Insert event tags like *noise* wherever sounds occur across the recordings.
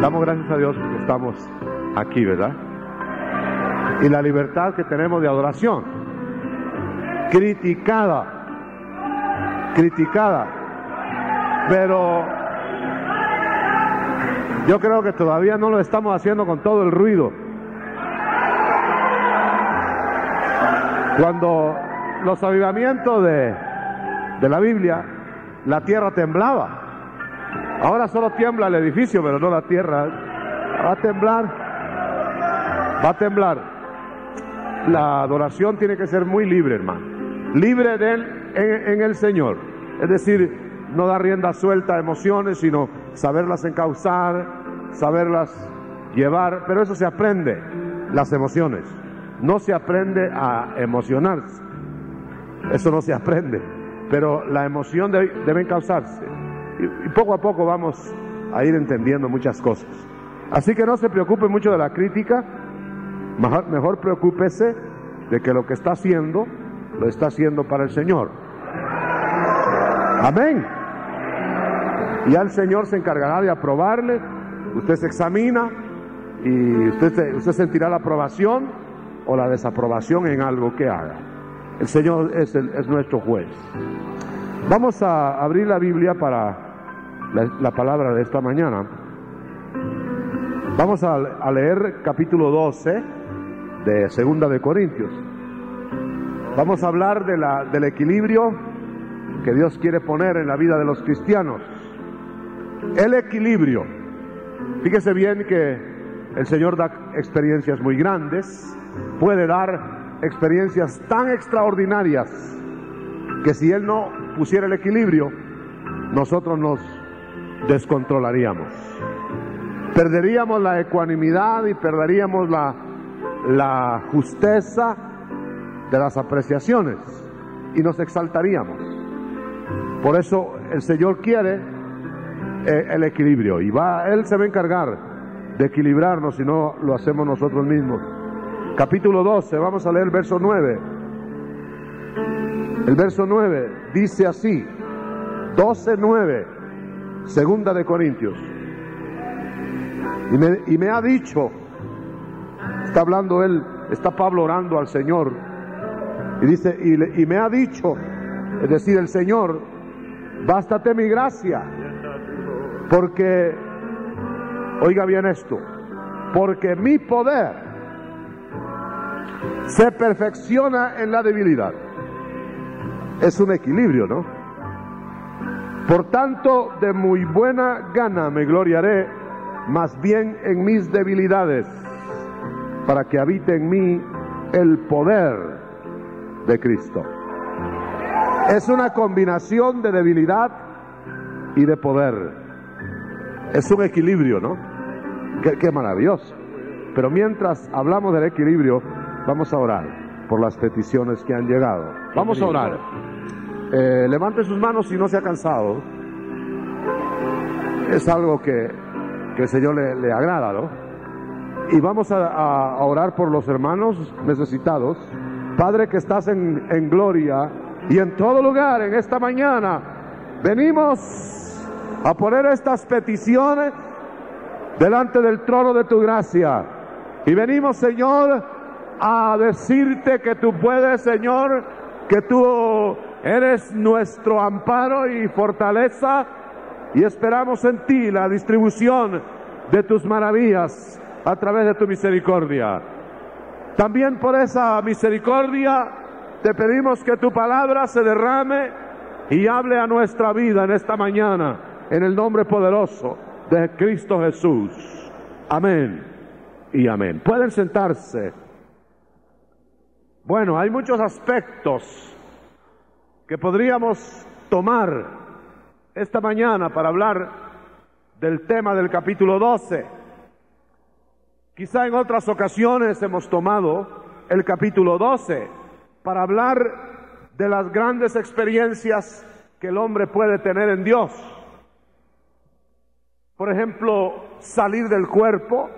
Damos gracias a Dios porque estamos aquí, ¿verdad? Y la libertad que tenemos de adoración. Criticada. Criticada. Pero yo creo que todavía no lo estamos haciendo con todo el ruido. Cuando los avivamientos de, de la Biblia, la tierra temblaba. Ahora solo tiembla el edificio, pero no la tierra. Va a temblar. Va a temblar. La adoración tiene que ser muy libre, hermano. Libre de él, en, el Señor. Es decir, no dar rienda suelta a emociones, sino saberlas encauzar, saberlas llevar. Pero eso se aprende, las emociones. No se aprende a emocionarse. Eso no se aprende. Pero la emoción debe, debe encauzarse. Y, poco a poco vamos a ir entendiendo muchas cosas. Así que no se preocupe mucho de la crítica, mejor, mejor preocúpese de que lo que está haciendo lo está haciendo para el Señor. Amén. Y al Señor se encargará de aprobarle. Usted se examina y usted, usted sentirá la aprobación o la desaprobación en algo que haga. El Señor es, el- es nuestro juez. Vamos a abrir la Biblia para la, la palabra de esta mañana. Vamos a, a leer capítulo 12 de Segunda de Corintios. Vamos a hablar de la- del equilibrio que Dios quiere poner en la vida de los cristianos. El equilibrio. Fíjese bien que el Señor da experiencias muy grandes, puede dar experiencias tan extraordinarias que si Él no pusiera el equilibrio, nosotros nos descontrolaríamos. Perderíamos la ecuanimidad y perderíamos la, la justeza de las apreciaciones y nos exaltaríamos. Por eso el Señor quiere eh, el equilibrio y va, Él se va a encargar de equilibrarnos si no lo hacemos nosotros mismos. Capítulo 12, vamos a leer el verso 9. El verso 9 dice así, 12, 9, segunda de Corintios. Y me, ha dicho, está hablando él, está Pablo orando al Señor, y dice, y me ha dicho, es decir, el Señor, bástate mi gracia, porque, oiga bien esto, porque mi poder se perfecciona en la debilidad. Es un equilibrio, ¿no? Por tanto, de muy buena gana me gloriaré, más bien en mis debilidades, para que habite en mí el poder de Cristo. Es una combinación de debilidad y de poder. Es un equilibrio, ¿no? Qué, qué maravilloso. Pero mientras hablamos del equilibrio, vamos a orar por las peticiones que han llegado. Vamos a orar. Eh, levante sus manos si no se ha cansado. Es algo que, que el Señor le, agrada, ¿no? Y vamos a, a- a orar por los hermanos necesitados. Padre que estás en, en gloria y en todo lugar en esta mañana, venimos a poner estas peticiones delante del trono de tu gracia. Y venimos, Señor, a decirte que tú puedes, Señor, que tú eres nuestro amparo y fortaleza y esperamos en ti la distribución de tus maravillas a través de tu misericordia. También por esa misericordia te pedimos que tu palabra se derrame y hable a nuestra vida en esta mañana, en el nombre poderoso de Cristo Jesús. Amén y amén. Pueden sentarse. Bueno, hay muchos aspectos que podríamos tomar esta mañana para hablar del tema del capítulo 12. Quizá en otras ocasiones hemos tomado el capítulo 12 para hablar de las grandes experiencias que el hombre puede tener en Dios. Por ejemplo, salir del cuerpo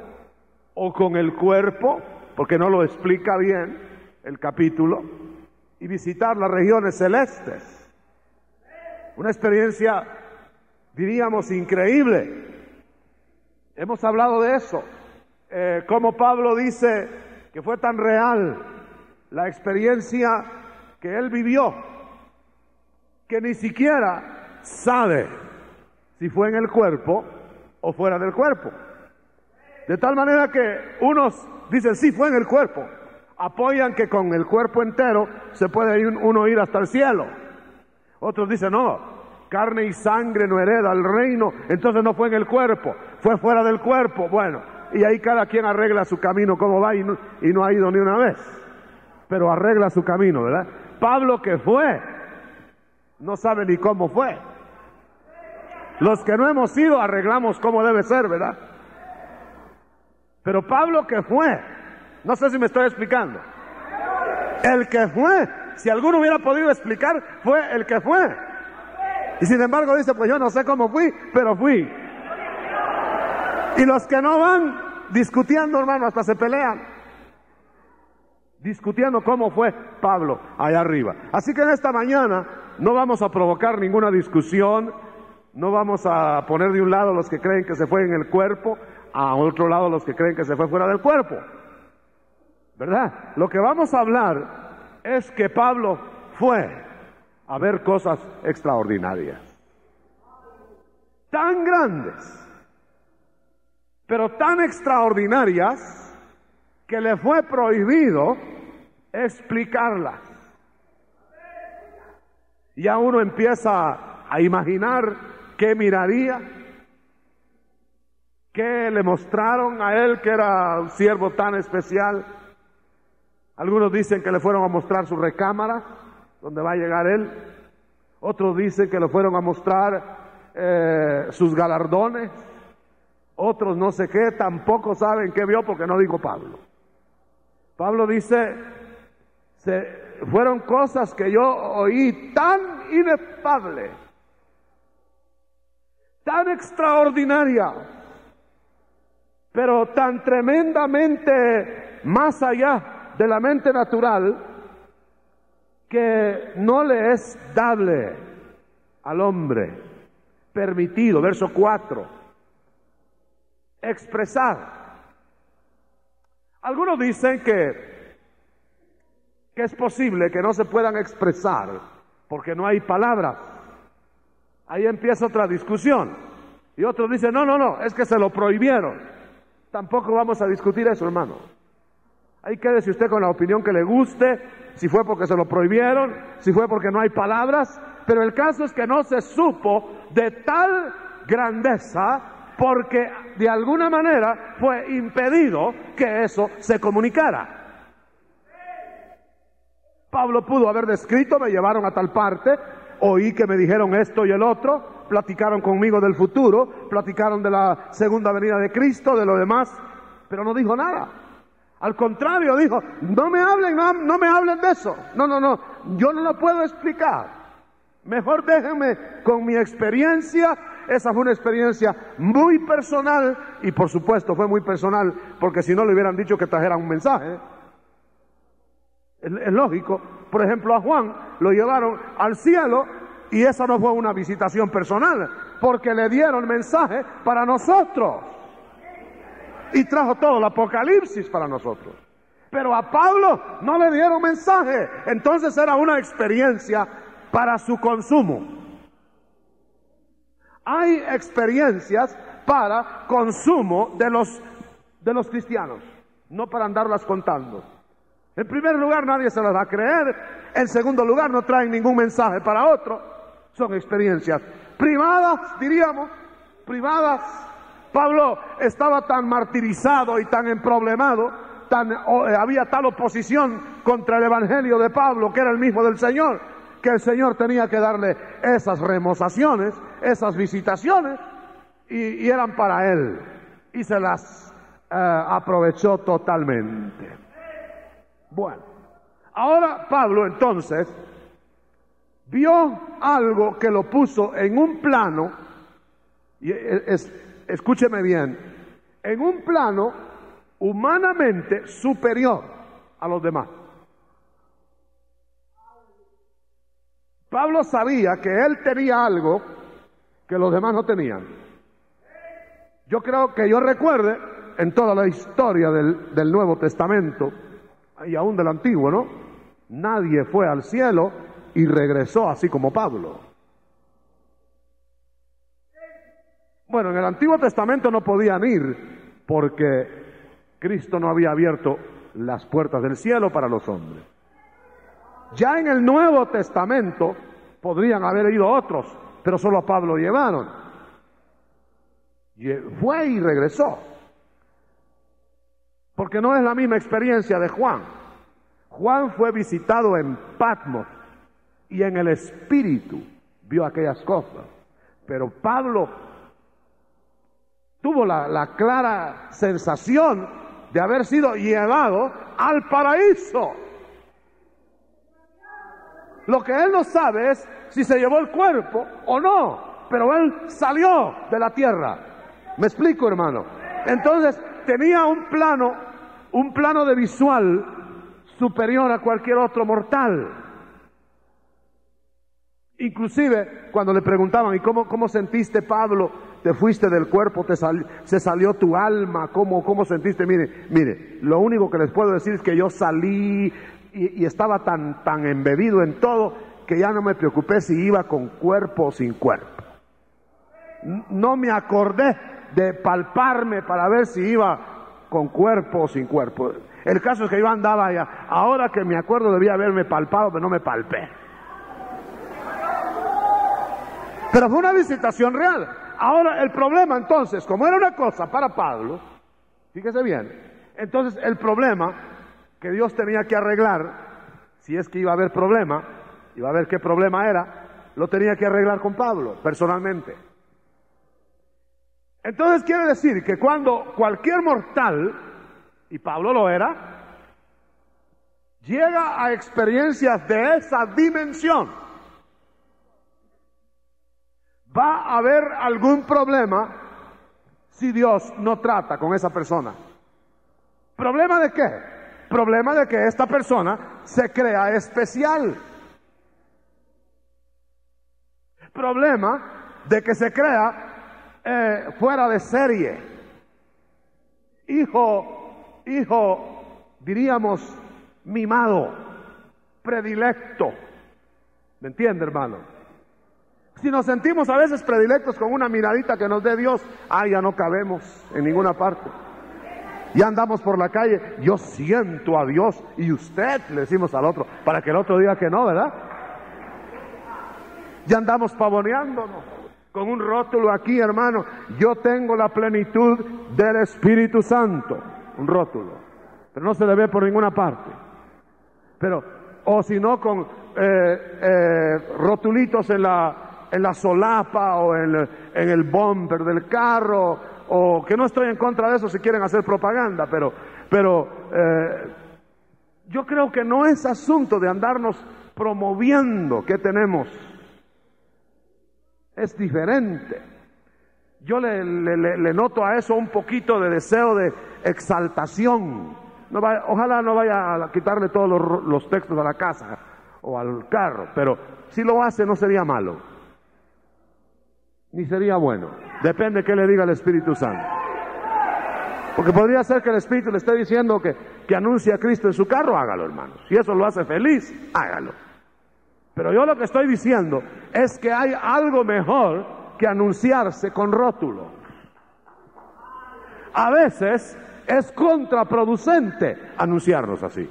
o con el cuerpo, porque no lo explica bien el capítulo, y visitar las regiones celestes. Una experiencia, diríamos, increíble. Hemos hablado de eso, eh, como Pablo dice que fue tan real la experiencia que él vivió, que ni siquiera sabe si fue en el cuerpo o fuera del cuerpo. De tal manera que unos dicen, sí, fue en el cuerpo, apoyan que con el cuerpo entero se puede uno ir hasta el cielo. Otros dicen, no, carne y sangre no hereda el reino, entonces no fue en el cuerpo, fue fuera del cuerpo. Bueno, y ahí cada quien arregla su camino como va y no, y no ha ido ni una vez, pero arregla su camino, ¿verdad? Pablo que fue, no sabe ni cómo fue. Los que no hemos ido arreglamos cómo debe ser, ¿verdad? Pero Pablo que fue, no sé si me estoy explicando. El que fue, si alguno hubiera podido explicar, fue el que fue. Y sin embargo dice, pues yo no sé cómo fui, pero fui. Y los que no van discutiendo, hermano, hasta se pelean. Discutiendo cómo fue Pablo allá arriba. Así que en esta mañana no vamos a provocar ninguna discusión, no vamos a poner de un lado los que creen que se fue en el cuerpo, a otro lado los que creen que se fue fuera del cuerpo. ¿Verdad? Lo que vamos a hablar es que Pablo fue a ver cosas extraordinarias. Tan grandes, pero tan extraordinarias que le fue prohibido explicarlas. Ya uno empieza a imaginar qué miraría, qué le mostraron a él que era un siervo tan especial. Algunos dicen que le fueron a mostrar su recámara, donde va a llegar él. Otros dicen que le fueron a mostrar eh, sus galardones. Otros no sé qué, tampoco saben qué vio porque no dijo Pablo. Pablo dice, se, fueron cosas que yo oí tan inefable, tan extraordinaria, pero tan tremendamente más allá de la mente natural, que no le es dable al hombre, permitido, verso 4, expresar algunos dicen que, que es posible que no se puedan expresar porque no hay palabras. Ahí empieza otra discusión. Y otros dicen, no, no, no, es que se lo prohibieron. Tampoco vamos a discutir eso, hermano. Ahí quédese usted con la opinión que le guste, si fue porque se lo prohibieron, si fue porque no hay palabras, pero el caso es que no se supo de tal grandeza porque de alguna manera fue impedido que eso se comunicara. Pablo pudo haber descrito, me llevaron a tal parte, oí que me dijeron esto y el otro, platicaron conmigo del futuro, platicaron de la segunda venida de Cristo, de lo demás, pero no dijo nada. Al contrario, dijo, no me hablen, no, no me hablen de eso. No, no, no, yo no lo puedo explicar. Mejor déjenme con mi experiencia. Esa fue una experiencia muy personal y por supuesto fue muy personal porque si no le hubieran dicho que trajeran un mensaje. Es, es lógico. Por ejemplo, a Juan lo llevaron al cielo y esa no fue una visitación personal porque le dieron mensaje para nosotros. Y trajo todo el apocalipsis para nosotros. Pero a Pablo no le dieron mensaje. Entonces era una experiencia para su consumo. Hay experiencias para consumo de los, de los cristianos, no para andarlas contando. En primer lugar, nadie se las va a creer. En segundo lugar, no traen ningún mensaje para otro. Son experiencias privadas, diríamos, privadas. Pablo estaba tan martirizado y tan emproblemado, tan, eh, había tal oposición contra el Evangelio de Pablo, que era el mismo del Señor, que el Señor tenía que darle esas remozaciones, esas visitaciones, y, eran para Él. Y se las eh, aprovechó totalmente. Bueno, ahora Pablo entonces vio algo que lo puso en un plano, y es, escúcheme bien, en un plano humanamente superior a los demás. Pablo sabía que él tenía algo que los demás no tenían. Yo creo que yo recuerde en toda la historia del, del Nuevo Testamento y aún del Antiguo, ¿no? Nadie fue al cielo y regresó así como Pablo. Bueno, en el Antiguo Testamento no podían ir porque Cristo no había abierto las puertas del cielo para los hombres. Ya en el Nuevo Testamento podrían haber ido otros, pero solo a Pablo llevaron. Fue y regresó. Porque no es la misma experiencia de Juan. Juan fue visitado en Patmos y en el espíritu vio aquellas cosas. Pero Pablo tuvo la, la clara sensación de haber sido llevado al paraíso. Lo que él no sabe es si se llevó el cuerpo o no, pero él salió de la tierra. ¿Me explico, hermano? Entonces tenía un plano, un plano de visual superior a cualquier otro mortal. Inclusive cuando le preguntaban, ¿y cómo, cómo sentiste Pablo? ¿Te fuiste del cuerpo? ¿Te ¿Se salió tu alma? ¿Cómo, ¿Cómo sentiste? Mire, mire, lo único que les puedo decir es que yo salí y, y estaba tan, tan embebido en todo que ya no me preocupé si iba con cuerpo o sin cuerpo. No me acordé de palparme para ver si iba con cuerpo o sin cuerpo. El caso es que yo andaba allá. Ahora que me acuerdo debía haberme palpado, pero no me palpé. Pero fue una visitación real. Ahora el problema entonces, como era una cosa para Pablo, fíjese bien, entonces el problema que Dios tenía que arreglar, si es que iba a haber problema, iba a ver qué problema era, lo tenía que arreglar con Pablo, personalmente. Entonces quiere decir que cuando cualquier mortal, y Pablo lo era, llega a experiencias de esa dimensión, va a haber algún problema si Dios no trata con esa persona. ¿Problema de qué? Problema de que esta persona se crea especial. Problema de que se crea eh, fuera de serie. Hijo, hijo, diríamos, mimado, predilecto. ¿Me entiende, hermano? Si nos sentimos a veces predilectos con una miradita que nos dé Dios, ah, ya no cabemos en ninguna parte. Ya andamos por la calle, yo siento a Dios y usted le decimos al otro, para que el otro diga que no, ¿verdad? Ya andamos pavoneándonos con un rótulo aquí, hermano. Yo tengo la plenitud del Espíritu Santo. Un rótulo. Pero no se le ve por ninguna parte. Pero, o si no, con eh, eh, rotulitos en la, en la solapa o en, el bumper del carro, o que no estoy en contra de eso si quieren hacer propaganda, pero, pero eh, yo creo que no es asunto de andarnos promoviendo que tenemos es diferente. Yo le, le, noto a eso un poquito de deseo de exaltación. No vaya, ojalá no vaya a quitarle todos los textos a la casa o al carro, pero si lo hace no sería malo, ni sería bueno. Depende qué le diga el Espíritu Santo. Porque podría ser que el Espíritu le esté diciendo que, que anuncie a Cristo en su carro, hágalo, hermano. Si eso lo hace feliz, hágalo. Pero yo lo que estoy diciendo es que hay algo mejor que anunciarse con rótulo. A veces es contraproducente anunciarnos así.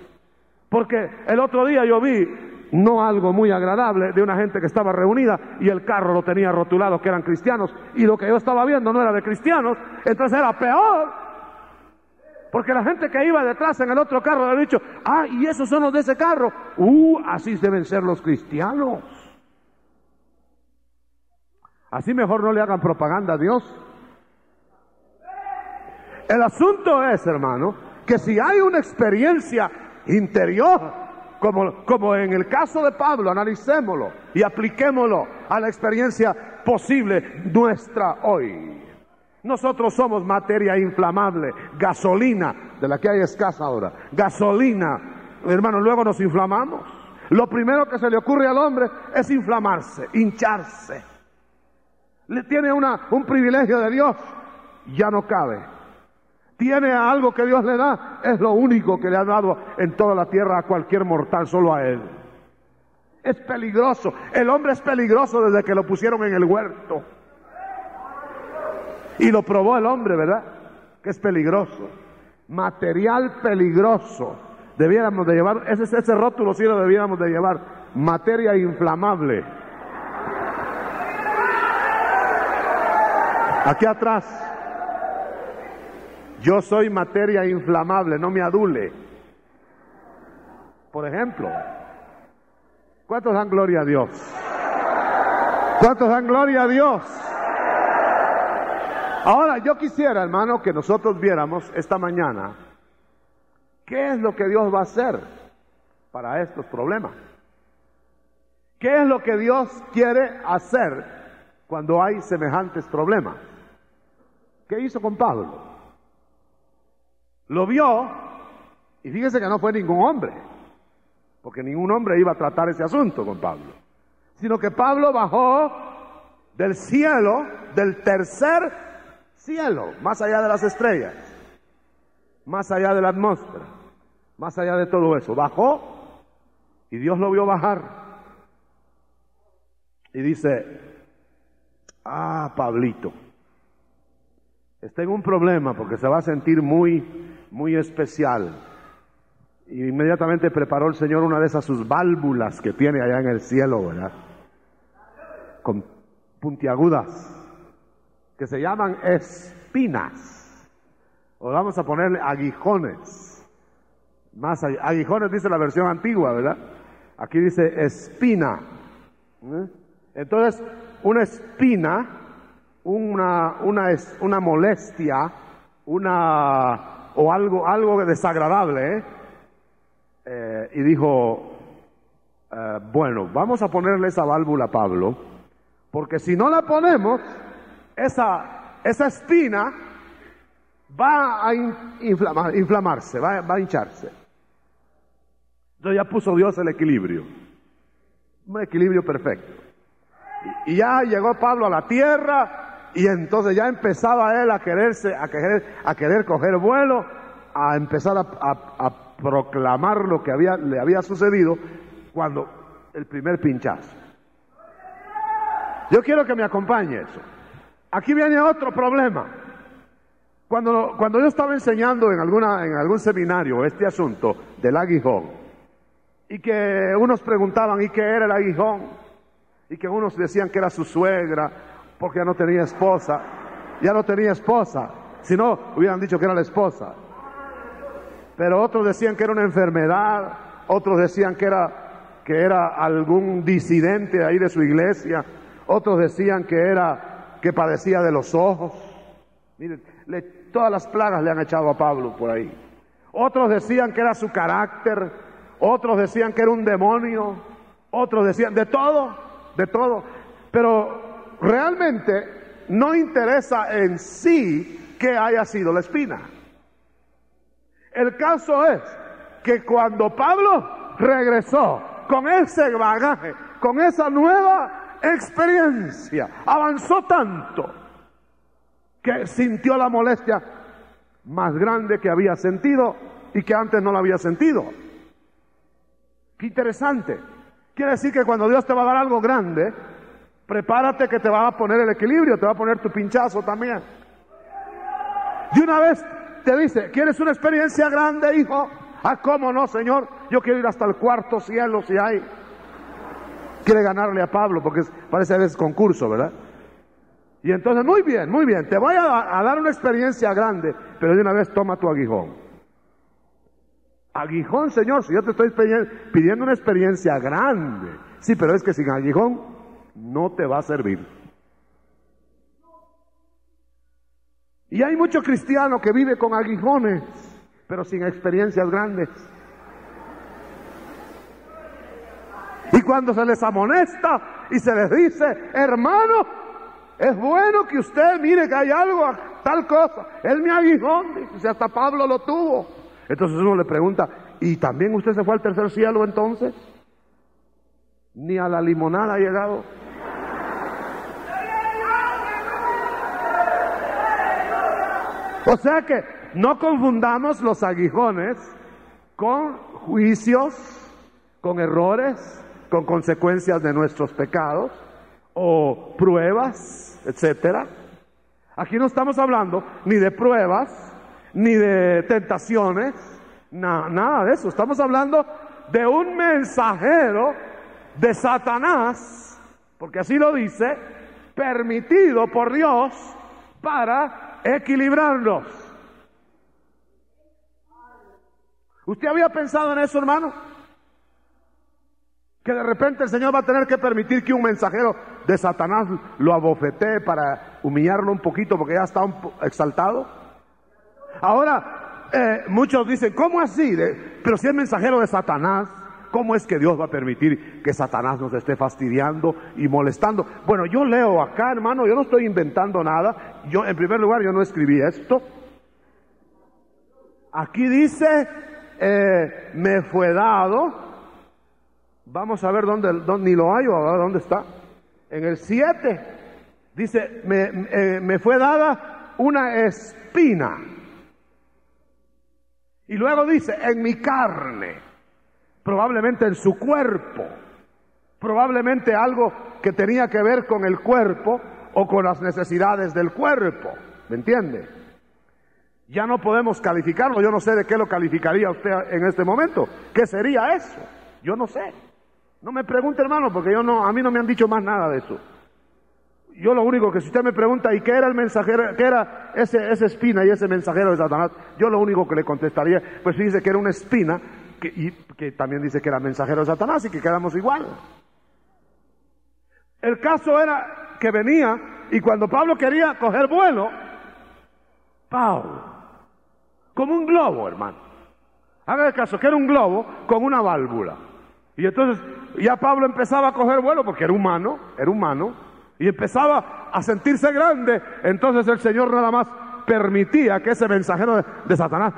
Porque el otro día yo vi no algo muy agradable de una gente que estaba reunida y el carro lo tenía rotulado que eran cristianos y lo que yo estaba viendo no era de cristianos, entonces era peor. Porque la gente que iba detrás en el otro carro había dicho, ah, y esos son los de ese carro. Uh, así deben ser los cristianos. Así mejor no le hagan propaganda a Dios. El asunto es, hermano, que si hay una experiencia interior, como, como en el caso de Pablo, analicémoslo y apliquémoslo a la experiencia posible nuestra hoy. Nosotros somos materia inflamable, gasolina, de la que hay escasa ahora, gasolina. Hermano, luego nos inflamamos. Lo primero que se le ocurre al hombre es inflamarse, hincharse. Le tiene una, un privilegio de Dios ya no cabe. Tiene algo que Dios le da, es lo único que le ha dado en toda la tierra a cualquier mortal, solo a él. Es peligroso. El hombre es peligroso desde que lo pusieron en el huerto. Y lo probó el hombre, ¿verdad? Que es peligroso. Material peligroso. Debiéramos de llevar, ese, ese rótulo sí lo debiéramos de llevar. Materia inflamable. Aquí atrás. Yo soy materia inflamable, no me adule. Por ejemplo, ¿cuántos dan gloria a Dios? ¿Cuántos dan gloria a Dios? Ahora, yo quisiera, hermano, que nosotros viéramos esta mañana qué es lo que Dios va a hacer para estos problemas. ¿Qué es lo que Dios quiere hacer cuando hay semejantes problemas? ¿Qué hizo con Pablo? Lo vio y fíjese que no fue ningún hombre, porque ningún hombre iba a tratar ese asunto con Pablo, sino que Pablo bajó del cielo, del tercer cielo, más allá de las estrellas, más allá de la atmósfera, más allá de todo eso. Bajó y Dios lo vio bajar. Y dice, ah, Pablito, está en un problema porque se va a sentir muy, muy especial. Y inmediatamente preparó el Señor una de esas sus válvulas que tiene allá en el cielo, ¿verdad? Con puntiagudas que se llaman espinas. O vamos a ponerle aguijones. Más aguijones dice la versión antigua, ¿verdad? Aquí dice espina. ¿eh? Entonces, una espina, una, una, una molestia, una o algo, algo desagradable, ¿eh? Eh, y dijo, bueno, vamos a ponerle esa válvula a Pablo, porque si no la ponemos, esa, esa espina va a inflamar, inflamarse, va, a hincharse. Entonces ya puso Dios el equilibrio, un equilibrio perfecto. Y, ya llegó Pablo a la tierra y entonces ya empezaba él a quererse, a querer, a querer coger vuelo, a empezar a, proclamar lo que había, le había sucedido cuando el primer pinchazo. Yo quiero que me acompañe eso. Aquí viene otro problema. Cuando, cuando yo estaba enseñando en, alguna, en algún seminario este asunto del aguijón, y que unos preguntaban, ¿y qué era el aguijón? Y que unos decían que era su suegra, porque ya no tenía esposa, ya no tenía esposa, si no hubieran dicho que era la esposa. Pero otros decían que era una enfermedad, otros decían que era, que era algún disidente ahí de su iglesia, otros decían que era que padecía de los ojos. Miren, todas las plagas le han echado a Pablo por ahí. Otros decían que era su carácter, otros decían que era un demonio, otros decían de todo, de todo. Pero realmente no interesa en sí que haya sido la espina. El caso es que cuando Pablo regresó con ese bagaje, con esa nueva experiencia. Avanzó tanto que sintió la molestia más grande que había sentido y que antes no la había sentido. Qué interesante. Quiere decir que cuando Dios te va a dar algo grande, prepárate que te va a poner el equilibrio, te va a poner tu pinchazo también. De una vez te dice, ¿quieres una experiencia grande, hijo? Ah, ¿cómo no, Señor? Yo quiero ir hasta el cuarto cielo si hay quiere ganarle a Pablo porque parece a veces concurso, ¿verdad? Y entonces, muy bien, muy bien, te voy a, dar una experiencia grande, pero de una vez toma tu aguijón. Aguijón, Señor, si yo te estoy pidiendo una experiencia grande. Sí, pero es que sin aguijón no te va a servir. Y hay mucho cristiano que vive con aguijones, pero sin experiencias grandes. Y cuando se les amonesta y se les dice, hermano, es bueno que usted mire que hay algo, tal cosa. Él me aguijón, dice, hasta Pablo lo tuvo. Entonces uno le pregunta, ¿y también usted se fue al tercer cielo entonces? Ni a la limonada ha llegado. O sea que no confundamos los aguijones con juicios, con errores, con consecuencias de nuestros pecados o pruebas, etcétera. Aquí no estamos hablando ni de pruebas, ni de tentaciones, nada de eso. Estamos hablando de un mensajero de Satanás, porque así lo dice, permitido por Dios para equilibrarnos. ¿Usted había pensado en eso, hermano? Que de repente el Señor va a tener que permitir que un mensajero de Satanás lo abofetee para humillarlo un poquito porque ya está exaltado. Ahora, eh, muchos dicen, ¿cómo así? pero si es mensajero de Satanás, ¿cómo es que Dios va a permitir que Satanás nos esté fastidiando y molestando? Bueno, yo leo acá, hermano, yo no estoy inventando nada. Yo, en primer lugar, yo no escribí esto. Aquí dice, eh, me fue dado. Vamos a ver dónde, dónde ni lo hay o dónde está. En el 7 dice, me, eh, me fue dada una espina. Y luego dice, en mi carne, probablemente en su cuerpo, probablemente algo que tenía que ver con el cuerpo o con las necesidades del cuerpo. ¿Me entiende? Ya no podemos calificarlo, yo no sé de qué lo calificaría usted en este momento. ¿Qué sería eso? Yo no sé. No me pregunte, hermano, porque yo no, a mí no me han dicho más nada de eso. Yo lo único que si usted me pregunta, ¿y qué era el mensajero, qué era ese, esa espina y ese mensajero de Satanás? Yo lo único que le contestaría, pues dice que era una espina, que, y que también dice que era mensajero de Satanás y que quedamos igual. El caso era que venía y cuando Pablo quería coger vuelo, Pablo, como un globo, hermano. Haga el caso, que era un globo con una válvula. Y entonces ya Pablo empezaba a coger vuelo porque era humano, era humano, y empezaba a sentirse grande. Entonces el Señor nada más permitía que ese mensajero de, Satanás,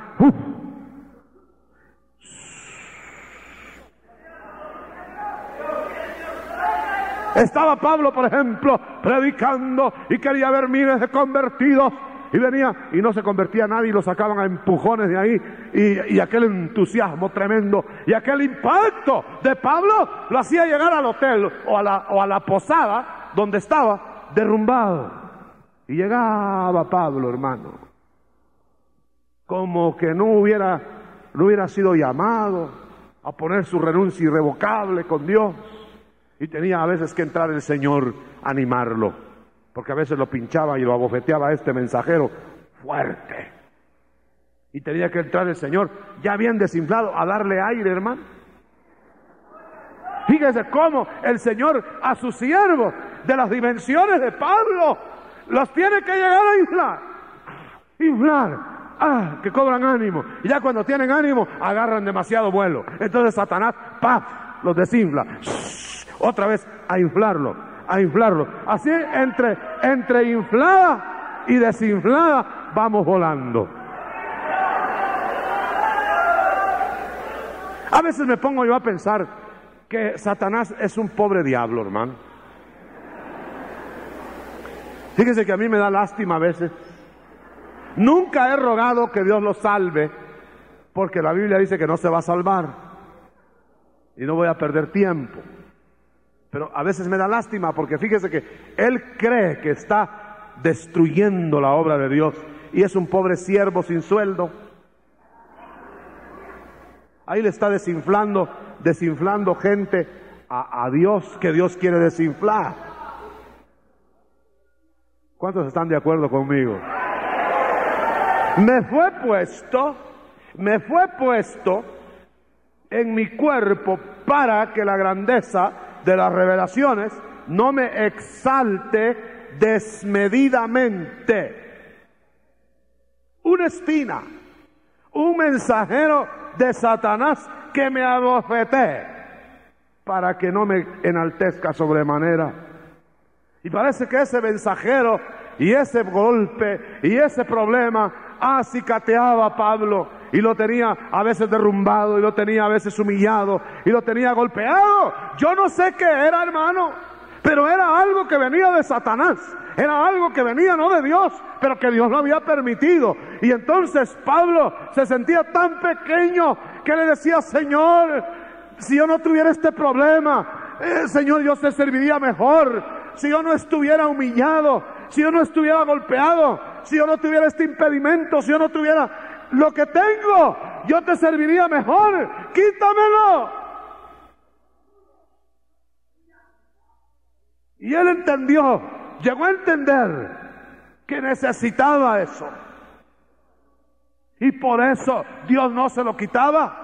Estaba Pablo, por ejemplo, predicando y quería ver miles de convertidos y venía y no se convertía nadie y lo sacaban a empujones de ahí. Y, aquel entusiasmo tremendo y aquel impacto de Pablo lo hacía llegar al hotel o a la, o a la posada donde estaba derrumbado. Y llegaba Pablo, hermano, como que no hubiera, no hubiera sido llamado a poner su renuncia irrevocable con Dios. Y tenía a veces que entrar el Señor a animarlo porque a veces lo pinchaba y lo abofeteaba este mensajero fuerte. Y tenía que entrar el Señor, ya bien desinflado, a darle aire, hermano. Fíjese cómo el Señor a sus siervos de las dimensiones de Pablo los tiene que llegar a inflar. Inflar. Ah, que cobran ánimo. Y ya cuando tienen ánimo, agarran demasiado vuelo. Entonces Satanás, ¡paf! los desinfla. Otra vez a inflarlo a inflarlo. Así entre, entre inflada y desinflada vamos volando. A veces me pongo yo a pensar que Satanás es un pobre diablo, hermano. Fíjese que a mí me da lástima a veces. Nunca he rogado que Dios lo salve, porque la Biblia dice que no se va a salvar. Y no voy a perder tiempo. Pero a veces me da lástima porque fíjese que él cree que está destruyendo la obra de Dios y es un pobre siervo sin sueldo. Ahí le está desinflando, desinflando gente a, Dios que Dios quiere desinflar. ¿Cuántos están de acuerdo conmigo? Me fue puesto, me fue puesto en mi cuerpo para que la grandeza de las revelaciones no me exalte desmedidamente. Una espina, un mensajero de Satanás que me abofete para que no me enaltezca sobremanera. Y parece que ese mensajero y ese golpe y ese problema acicateaba a Pablo y lo tenía a veces derrumbado y lo tenía a veces humillado y lo tenía golpeado. Yo no sé qué era, hermano, Pero era algo que venía de Satanás, era algo que venía no de Dios, pero que Dios lo había permitido. Y entonces Pablo se sentía tan pequeño que le decía, Señor, si yo no tuviera este problema, eh, Señor, yo te serviría mejor. Si yo no estuviera humillado, si yo no estuviera golpeado, si yo no tuviera este impedimento, si yo no tuviera lo que tengo, yo te serviría mejor. Quítamelo. Y él entendió, llegó a entender que necesitaba eso. Y por eso Dios no se lo quitaba.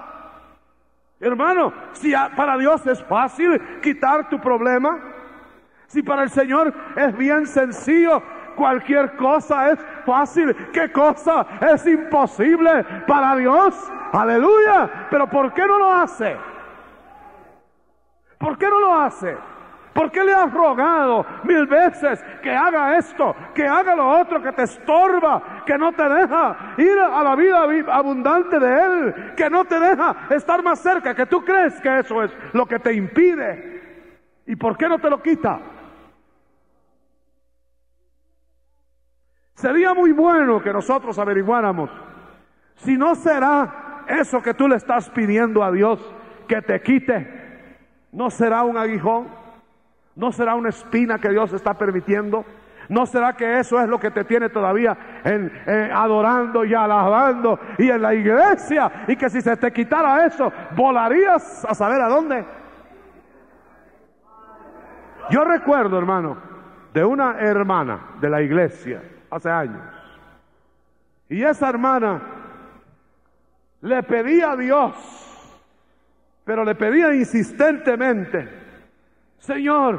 Hermano, si para Dios es fácil quitar tu problema, si para el Señor es bien sencillo, cualquier cosa es fácil, ¿qué cosa es imposible para Dios? Aleluya. Pero ¿por qué no lo hace? ¿Por qué no lo hace? ¿Por qué le has rogado mil veces que haga esto, que haga lo otro, que te estorba, que no te deja ir a la vida abundante de Él, que no te deja estar más cerca, que tú crees que eso es lo que te impide? ¿Y por qué no te lo quita? Sería muy bueno que nosotros averiguáramos si no será eso que tú le estás pidiendo a Dios que te quite, no será un aguijón. ¿No será una espina que Dios está permitiendo? ¿No será que eso es lo que te tiene todavía en, adorando y alabando y en la iglesia? Y que si se te quitara eso, volarías a saber a dónde. Yo recuerdo, hermano, de una hermana de la iglesia hace años. Y esa hermana le pedía a Dios, pero le pedía insistentemente Señor,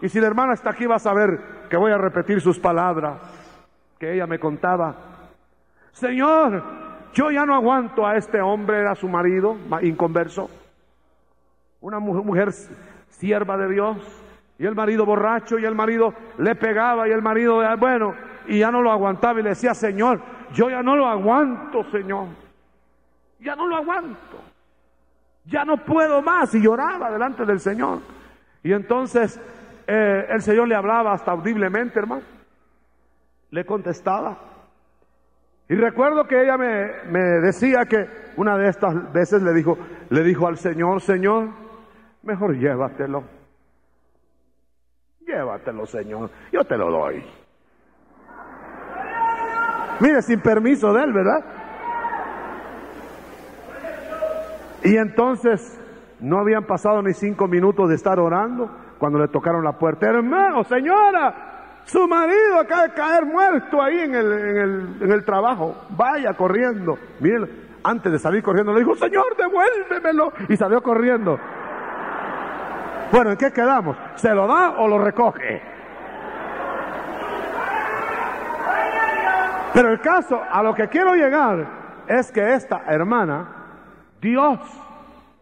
y si la hermana está aquí va a saber que voy a repetir sus palabras que ella me contaba. Señor, yo ya no aguanto a este hombre, era su marido, inconverso, una mujer sierva de Dios, y el marido borracho, y el marido le pegaba, y el marido, bueno, y ya no lo aguantaba, y le decía, Señor, yo ya no lo aguanto, Señor, ya no lo aguanto, ya no puedo más, y lloraba delante del Señor. Y entonces eh, el Señor le hablaba hasta audiblemente, hermano. Le contestaba. Y recuerdo que ella me, me, decía que una de estas veces le dijo, le dijo al Señor, Señor, mejor llévatelo. Llévatelo, Señor. Yo te lo doy. Mire, sin permiso de él, ¿verdad? Y entonces no habían pasado ni cinco minutos de estar orando cuando le tocaron la puerta. Hermano, señora, su marido acaba de caer muerto ahí en el, en el, en el trabajo. Vaya corriendo. Miren, antes de salir corriendo le dijo, Señor, devuélvemelo. Y salió corriendo. Bueno, ¿en qué quedamos? ¿Se lo da o lo recoge? Pero el caso, a lo que quiero llegar, es que esta hermana, Dios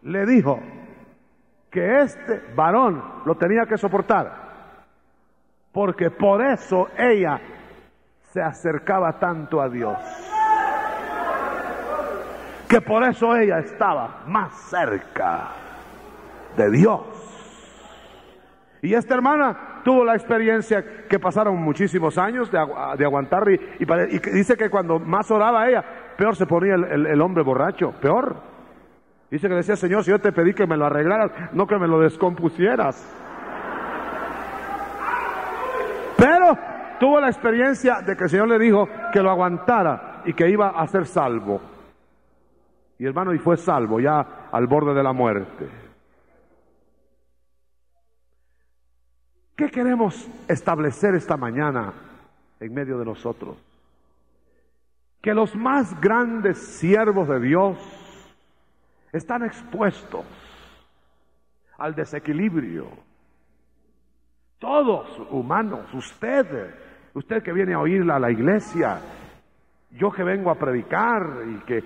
le dijo que este varón lo tenía que soportar, porque por eso ella se acercaba tanto a Dios, que por eso ella estaba más cerca de Dios. Y esta hermana tuvo la experiencia que pasaron muchísimos años de, aguantar y, dice que cuando más oraba ella, peor se ponía el hombre borracho, peor. Dice que decía, Señor, si yo te pedí que me lo arreglaras, no que me lo descompusieras. Pero tuvo la experiencia de que el Señor le dijo que lo aguantara y que iba a ser salvo. Y hermano, y fue salvo ya al borde de la muerte. ¿Qué queremos establecer esta mañana en medio de nosotros? Que los más grandes siervos de Dios están expuestos al desequilibrio. Todos humanos, usted, usted que viene a oírla a la iglesia, yo que vengo a predicar y que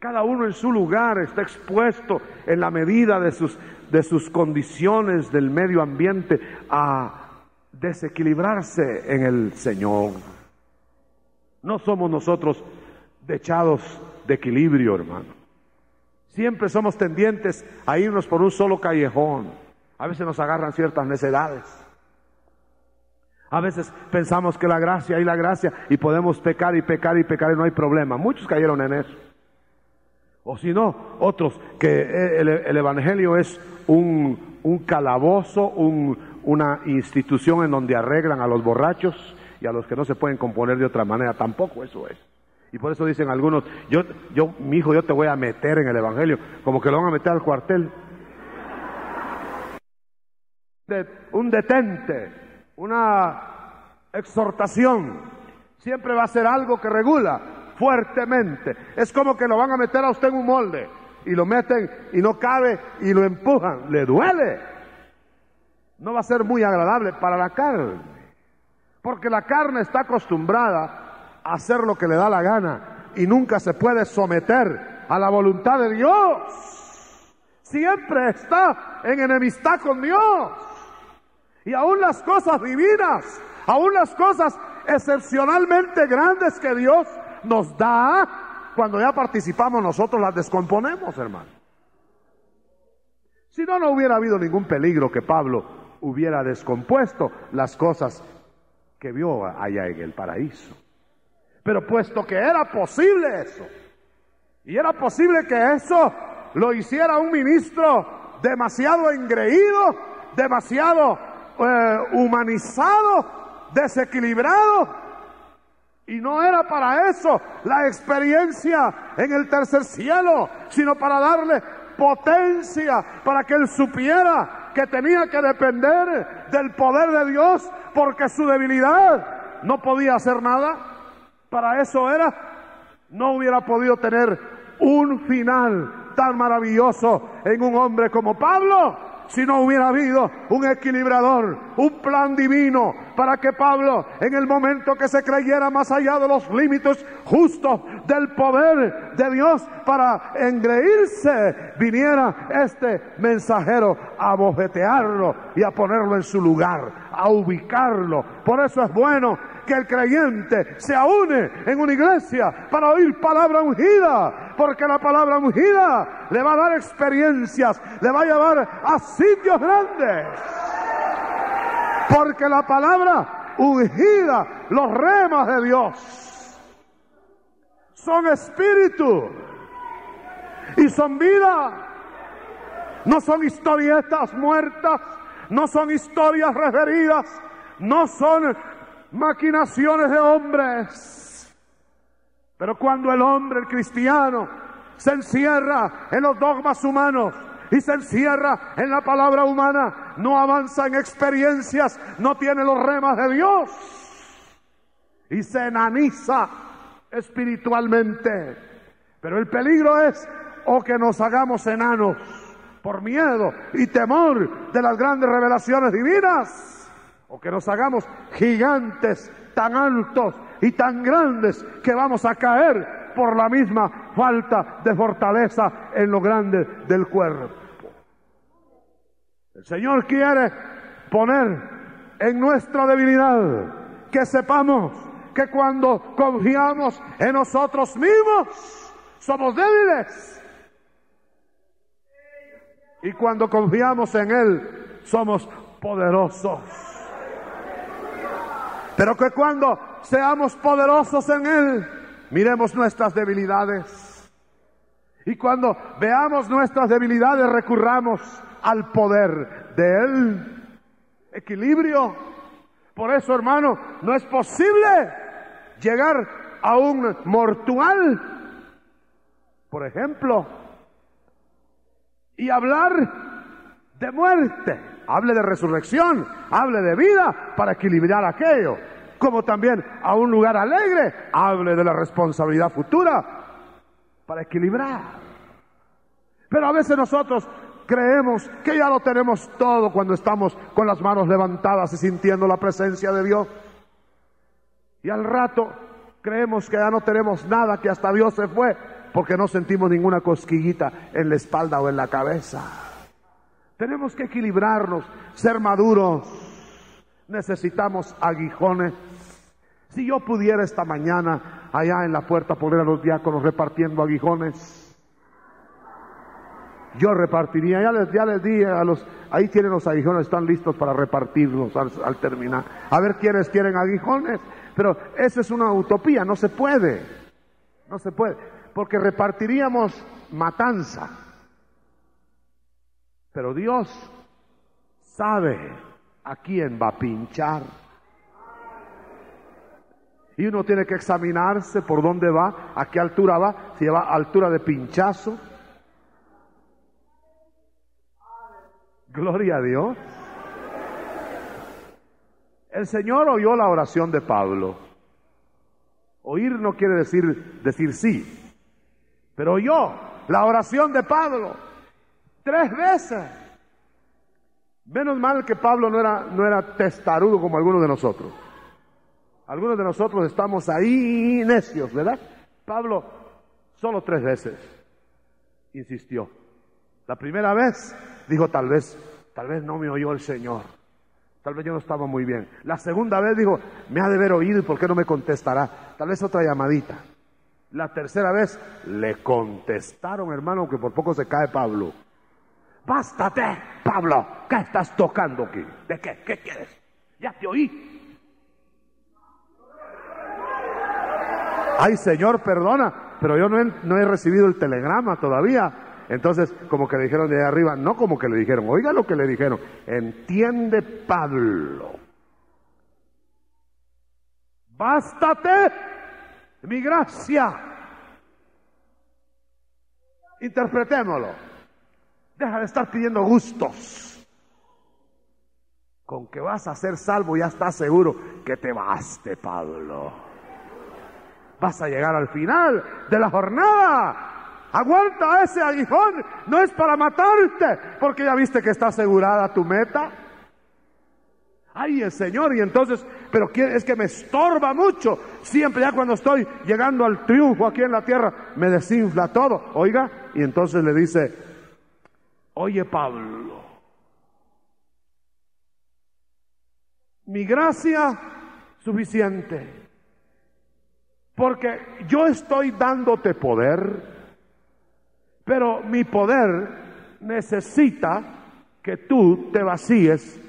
cada uno en su lugar está expuesto en la medida de sus, de sus condiciones del medio ambiente a desequilibrarse en el Señor. No somos nosotros dechados de equilibrio, hermano. Siempre somos tendientes a irnos por un solo callejón, A veces nos agarran ciertas necedades. A veces pensamos que la gracia y la gracia y podemos pecar y pecar y pecar y no hay problema. Muchos cayeron en eso. O si no, otros que el, Evangelio es un, un calabozo, una institución en donde arreglan a los borrachos y a los que no se pueden componer de otra manera. Tampoco eso es. Y por eso dicen algunos, yo, yo, mi hijo, yo te voy a meter en el Evangelio, como que lo van a meter al cuartel. un detente, una exhortación, siempre va a ser algo que regula fuertemente. Es como que lo van a meter a usted en un molde y lo meten y no cabe y lo empujan. Le duele. No va a ser muy agradable para la carne. Porque la carne está acostumbrada a hacer lo que le da la gana y nunca se puede someter a la voluntad de Dios. Siempre está en enemistad con Dios. Y aún las cosas divinas, aún las cosas excepcionalmente grandes que Dios nos da, cuando ya participamos nosotros las descomponemos, hermano. Si no, no hubiera habido ningún peligro que Pablo hubiera descompuesto las cosas que vio allá en el paraíso. Pero puesto que era posible eso, y era posible que eso lo hiciera un ministro demasiado engreído, demasiado eh, humanizado, desequilibrado, y no era para eso la experiencia en el tercer cielo, sino para darle potencia, para que él supiera que tenía que depender del poder de Dios, porque su debilidad no podía hacer nada. Para eso era, no hubiera podido tener un final tan maravilloso en un hombre como Pablo, si no hubiera habido un equilibrador, un plan divino para que Pablo, en el momento que se creyera más allá de los límites justos del poder de Dios para engreírse, viniera este mensajero a bofetearlo y a ponerlo en su lugar, a ubicarlo. Por eso es bueno que el creyente se une en una iglesia para oír palabra ungida, porque la palabra ungida le va a dar experiencias, le va a llevar a sitios grandes. Porque la palabra ungida, los remas de Dios, son espíritu y son vida. No son historietas muertas, no son historias referidas, no son maquinaciones de hombres. Pero cuando el hombre, el cristiano, se encierra en los dogmas humanos y se encierra en la palabra humana, no avanza en experiencias, no tiene los remas de Dios y se enaniza espiritualmente. Pero el peligro es o que nos hagamos enanos por miedo y temor de las grandes revelaciones divinas o que nos hagamos gigantes tan altos y tan grandes que vamos a caer por la misma falta de fortaleza en lo grande del cuerpo. El Señor quiere poner en nuestra debilidad que sepamos que cuando confiamos en nosotros mismos somos débiles. Y cuando confiamos en Él somos poderosos. Pero que cuando seamos poderosos en Él, miremos nuestras debilidades. Y cuando veamos nuestras debilidades, recurramos al poder de Él. Equilibrio. Por eso, hermano, no es posible llegar a un mortual, por ejemplo, y hablar de muerte hable de resurrección, hable de vida para equilibrar aquello. Como también a un lugar alegre, hable de la responsabilidad futura para equilibrar. Pero a veces nosotros creemos que ya lo tenemos todo cuando estamos con las manos levantadas y sintiendo la presencia de Dios. Y al rato creemos que ya no tenemos nada, que hasta Dios se fue, porque no sentimos ninguna cosquillita en la espalda o en la cabeza. Tenemos que equilibrarnos, ser maduros. Necesitamos aguijones. Si yo pudiera esta mañana allá en la puerta poner a los diáconos repartiendo aguijones, yo repartiría. Ya les, di a los, ahí tienen los aguijones, están listos para repartirlos al, al terminar. A ver quiénes quieren aguijones. Pero esa es una utopía, no se puede. No se puede. Porque repartiríamos matanza. Pero Dios sabe a quién va a pinchar. Y uno tiene que examinarse por dónde va, a qué altura va, si va a altura de pinchazo. Gloria a Dios. El Señor oyó la oración de Pablo. Oír no quiere decir decir sí, pero oyó la oración de Pablo tres veces. Menos mal que Pablo no era, no era testarudo como algunos de nosotros. Algunos de nosotros estamos ahí necios, ¿verdad? Pablo solo tres veces insistió. La primera vez dijo, tal vez, tal vez no me oyó el Señor. Tal vez yo no estaba muy bien. La segunda vez dijo, me ha de haber oído y por qué no me contestará. Tal vez otra llamadita. La tercera vez le contestaron, hermano, que por poco se cae Pablo. Bástate, Pablo, ¿qué estás tocando aquí? ¿De qué? ¿Qué quieres? Ya te oí. Ay, Señor, perdona, pero yo no he, recibido el telegrama todavía. Entonces, como que le dijeron de ahí arriba, no como que le dijeron, oiga lo que le dijeron, entiende Pablo. Bástate mi gracia. Interpretémoslo. Deja de estar pidiendo gustos. Con que vas a ser salvo ya estás seguro que te baste, Pablo. Vas a llegar al final de la jornada. Aguanta ese aguijón. No es para matarte, porque ya viste que está asegurada tu meta. Ay, el Señor, y entonces, pero es que me estorba mucho. Siempre ya cuando estoy llegando al triunfo aquí en la tierra, me desinfla todo. Oiga, y entonces le dice, oye Pablo, mi gracia suficiente, porque yo estoy dándote poder, pero mi poder necesita que tú te vacíes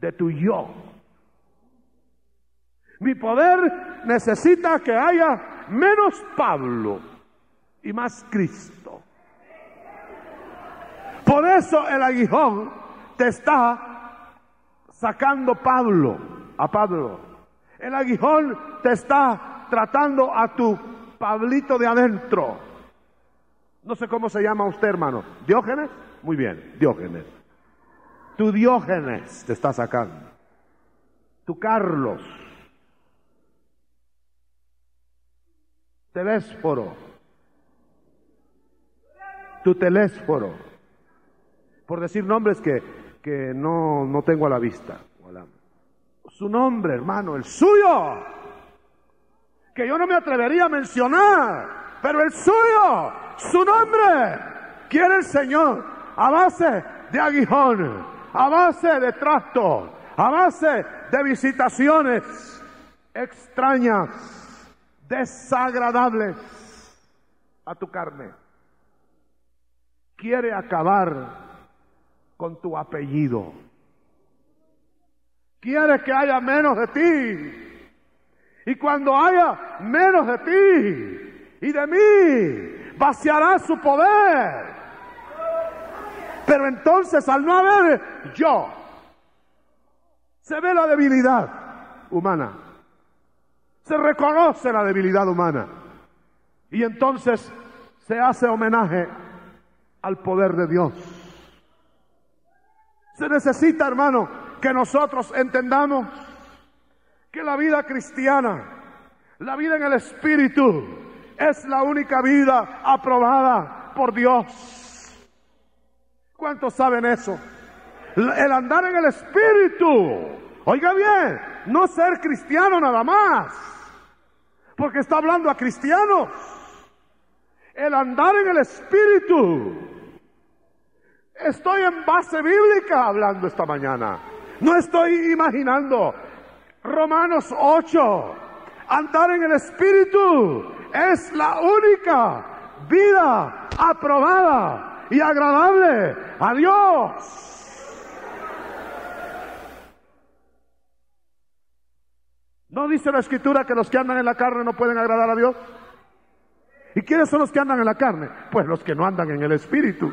de tu yo. Mi poder necesita que haya menos Pablo y más Cristo. Por eso el aguijón te está sacando Pablo, a Pablo. El aguijón te está tratando a tu Pablito de adentro. No sé cómo se llama usted, hermano. ¿Diógenes? Muy bien, Diógenes. Tu Diógenes te está sacando. Tu Carlos. Telésforo. Tu telésforo. Por decir nombres que, que no, no tengo a la vista. Su nombre, hermano, el suyo. Que yo no me atrevería a mencionar. Pero el suyo, su nombre. Quiere el Señor a base de aguijón a base de trato, a base de visitaciones extrañas, desagradables a tu carne. Quiere acabar con tu apellido. Quiere que haya menos de ti. Y cuando haya menos de ti y de mí, vaciará su poder pero entonces al no haber yo, se ve la debilidad humana. Se reconoce la debilidad humana. Y entonces se hace homenaje al poder de Dios. Se necesita, hermano, que nosotros entendamos que la vida cristiana, la vida en el Espíritu, es la única vida aprobada por Dios. ¿Cuántos saben eso? El andar en el Espíritu. Oiga bien, no ser cristiano nada más. Porque está hablando a cristianos. El andar en el Espíritu. Estoy en base bíblica hablando esta mañana. No estoy imaginando. Romanos 8. Andar en el Espíritu es la única vida aprobada y agradable a Dios. ¿No dice la escritura que los que andan en la carne no pueden agradar a Dios? ¿Y quiénes son los que andan en la carne? Pues los que no andan en el espíritu.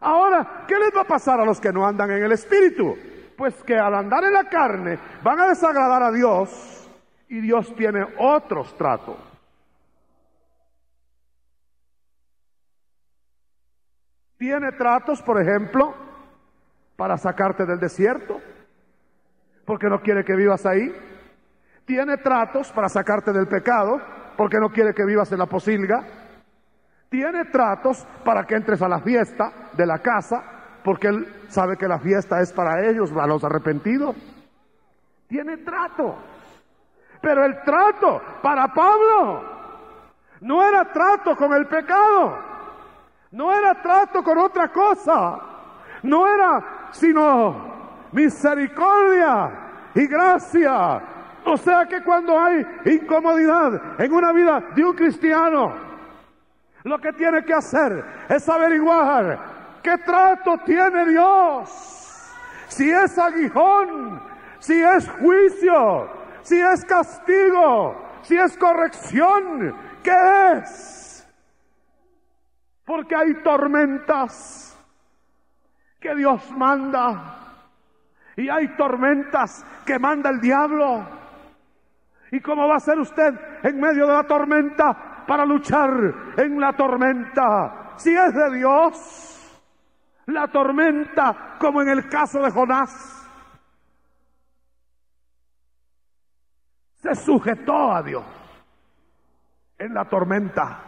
Ahora, ¿qué les va a pasar a los que no andan en el espíritu? Pues que al andar en la carne van a desagradar a Dios y Dios tiene otros tratos. Tiene tratos, por ejemplo, para sacarte del desierto porque no quiere que vivas ahí. Tiene tratos para sacarte del pecado, porque no quiere que vivas en la posilga. Tiene tratos para que entres a la fiesta de la casa, porque él sabe que la fiesta es para ellos, para los arrepentidos. Tiene trato. Pero el trato para Pablo no era trato con el pecado, no era trato con otra cosa, no era sino misericordia y gracia. O sea que cuando hay incomodidad en una vida de un cristiano, lo que tiene que hacer es averiguar qué trato tiene Dios. Si es aguijón, si es juicio, si es castigo, si es corrección, ¿qué es? Porque hay tormentas que Dios manda y hay tormentas que manda el diablo. ¿Y cómo va a ser usted en medio de la tormenta para luchar en la tormenta? Si es de Dios, la tormenta, como en el caso de Jonás, se sujetó a Dios en la tormenta.